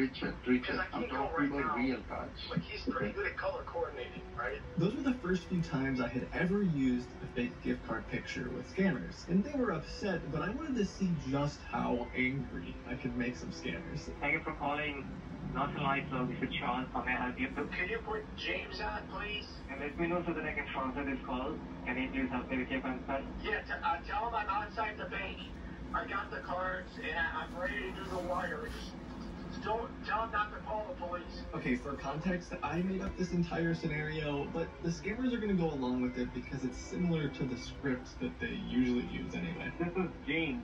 Richard, Richard, I I'm can't go talking right about now. real touch. Like he's pretty good at color coordinating, right? Those were the first few times I had ever used a fake gift card picture with scammers. And they were upset, but I wanted to see just how angry I could make some scammers. Thank you for calling Northern Light Service with Sean. How may I help you? Can you put James on, please? And let me know so that I can transfer this call. Can you please help me with your concern? Yeah, t- uh, tell him I'm outside the bank. I got the cards and I- I'm ready to do the wire. Just don't tell not to call the police. Okay, for context, I made up this entire scenario, but the scammers are gonna go along with it because it's similar to the script that they usually use anyway. This is James.